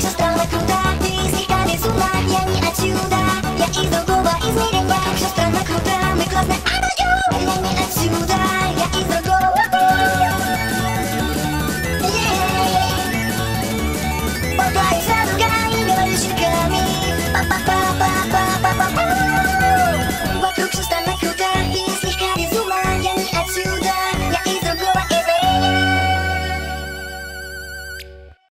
Just